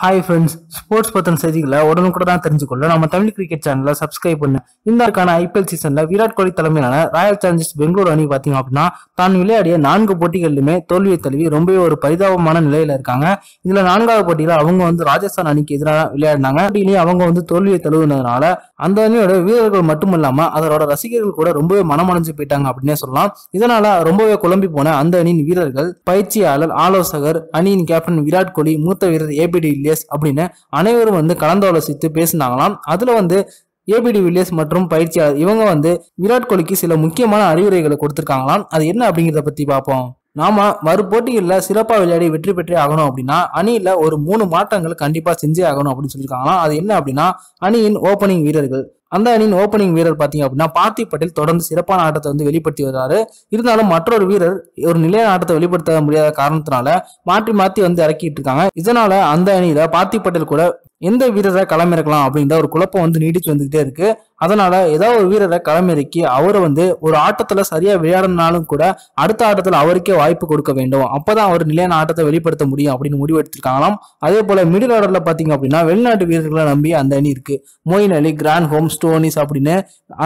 Hi friends sports பத்தின செய்திகளை உடனுக்குடன் தெரிஞ்சுக்கொள்ள நம்ம தமிழ் கிரிக்கெட் சேனலை சப்ஸ்கிரைப் பண்ணு. இந்த ஆண்டுக்கான ஐபிஎல் சீசனில் விராட் கோலி தலைமையிலான ராயல் சேலஞ்சர்ஸ் பெங்களூரு அணி பார்த்தீங்க அப்படின்னா தான் விளையாடிய நான்கு போட்டிகளிலுமே தோல்வியை தழுவி ரொம்பவே ஒரு பரிதாபமான நிலையில இருக்காங்க. இதில் நான்காவது போட்டியில் அவங்க வந்து ராஜஸ்தான் அணிக்கு எதிராக விளையாடினாங்க. போட்டியிலேயே அவங்க வந்து தோல்வியை தழுவினதுனால அந்த அணியோட வீரர்கள் மட்டும் இல்லாமல் அதோட ரசிகர்கள் கூட ரொம்பவே மனமடைஞ்சு போயிட்டாங்க அப்படின்னே சொல்லலாம். இதனால ரொம்பவே குழம்பி போன அந்த அணியின் வீரர்கள் பயிற்சியாளர் ஆலோசகர் அணியின் கேப்டன் விராட் கோலி மூத்த வீரர் ஏபிடி வில்லியர்ஸ் அப்படின்னு அனைவரும் வந்து கலந்தாலோசித்து பேசினாங்களாம். அதுல வந்து ஏபிடி வில்லியர்ஸ் மற்றும் பயிற்சியாளர் இவங்க வந்து விராட் கோலிக்கு சில முக்கியமான அறிவுரைகளை கொடுத்துருக்காங்களாம். அது என்ன அப்படிங்கிறத பத்தி பார்ப்போம். நாம மறு போட்டிகளில் சிறப்பாக விளையாடி வெற்றி பெற்றே ஆகணும் அப்படின்னா அணியில ஒரு மூணு மாற்றங்கள் கண்டிப்பா செஞ்சே ஆகணும் அப்படின்னு சொல்லியிருக்காங்களாம். அது என்ன அப்படின்னா அணியின் ஓப்பனிங் வீரர்கள் அந்த அணியின் ஓப்பனிங் வீரர் பார்த்தீங்க அப்படின்னா பார்த்தி பட்டேல் தொடர்ந்து சிறப்பான ஆட்டத்தை வந்து வெளிப்படுத்தி வர்றாரு இருந்தாலும் மற்றொரு வீரர் ஒரு நிலையான ஆட்டத்தை வெளிப்படுத்த முடியாத காரணத்தினால மாற்றி மாற்றி வந்து இறக்கிட்டு இருக்காங்க. இதனால அந்த அணியில பார்த்தி பட்டேல் கூட எந்த வீரரை களமிறக்கலாம் அப்படின்ற ஒரு குழப்பம் வந்து நீடிச்சு வந்துகிட்டே இருக்கு. அதனால ஏதாவது ஒரு வீரரை களமிறக்கி அவரை வந்து ஒரு ஆட்டத்துல சரியா விளையாடினாலும் கூட அடுத்த ஆட்டத்துல அவருக்கே வாய்ப்பு கொடுக்க வேண்டும். அப்பதான் அவர் நிலையான ஆட்டத்தை வெளிப்படுத்த முடியும் அப்படின்னு முடிவு எடுத்திருக்காங்களாம். அதே போல மிடில் ஆர்டர்ல பாத்தீங்க அப்படின்னா வெளிநாட்டு வீரர்களை நம்பி அந்த அணி இருக்கு. மோயின் அலி கிராண்ட் ஹோம் ஸ்டோனிஸ் அப்படின்னு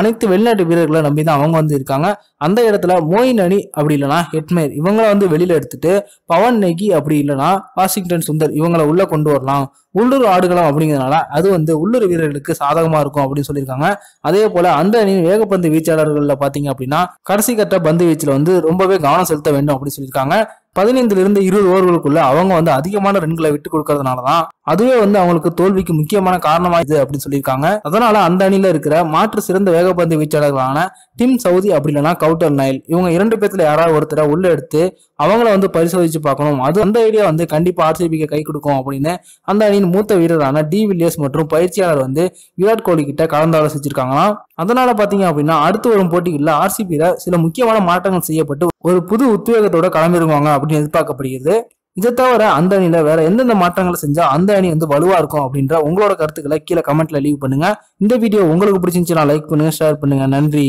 அனைத்து வெளிநாட்டு வீரர்களை நம்பி தான் அவங்க வந்து இருக்காங்க. அந்த இடத்துல மோயின் அணி அப்படி இல்லைன்னா ஹெட்மேர் இவங்கள வந்து வெளியில எடுத்துட்டு பவன் நெகி அப்படி இல்லைன்னா வாஷிங்டன் சுந்தர் இவங்களை உள்ள கொண்டு வரலாம். உள்ளூர் ஆடுகளம் அப்படிங்கிறதுனால அது வந்து உள்ளூர் வீரர்களுக்கு சாதகமா இருக்கும் அப்படின்னு சொல்லியிருக்காங்க. அதே போல அந்த அணியின் வேகப்பந்து வீச்சாளர்களில் பார்த்தீங்க அப்படின்னா கடைசி கட்ட பந்து வீச்சில் வந்து ரொம்பவே கவனம் செலுத்த வேண்டும் அப்படின்னு சொல்லியிருக்காங்க. பதினைந்துல இருந்து இருபது ஓவர்களுக்குள்ள அவங்க வந்து அதிகமான ரன்களை விட்டு கொடுக்கறதுனால தான் அதுவே வந்து அவங்களுக்கு தோல்விக்கு முக்கியமான காரணமா இது அப்படின்னு சொல்லியிருக்காங்க. அதனால அந்த அணியில இருக்கிற மாற்று சிறந்த வேகப்பந்து வீச்சாளர்களான டிம் சவுதி அப்படி இல்லைன்னா கவுட்டர் நைல் இவங்க இரண்டு பேர்த்துல யாராவது ஒருத்தரை உள்ள எடுத்து அவங்கள வந்து பரிசோதிச்சு பார்க்கணும். அது அந்த ஐடியா வந்து கண்டிப்பா ஆர்சிபிக்கு கை கொடுக்கும் அப்படின்னு அந்த அணியின் மூத்த வீரரான டி வில்லியர்ஸ் மற்றும் பயிற்சியாளர் வந்து விராட் கோலி கிட்ட கலந்தாலோசிச்சிருக்காங்களாம் அதனால பாத்தீங்க அப்படின்னா அடுத்து வரும் போட்டிகளில் ஆர்சிபியில சில முக்கியமான மாற்றங்கள் செய்யப்பட்டு ஒரு புது உத்வேகத்தோட கலந்துருவாங்க அப்படின்னு எதிர்பார்க்கப்படுகிறது. இதை தவிர அந்த அணியில வேற எந்தெந்த மாற்றங்களை செஞ்சா அந்த அணி வந்து வலுவா இருக்கும் அப்படின்ற உங்களோட கருத்துக்களை கீழே கமெண்ட்ல லீவ் பண்ணுங்க. இந்த வீடியோ உங்களுக்கு பிடிச்சிருந்துச்சுன்னா லைக் பண்ணுங்க ஷேர் பண்ணுங்க. நன்றி.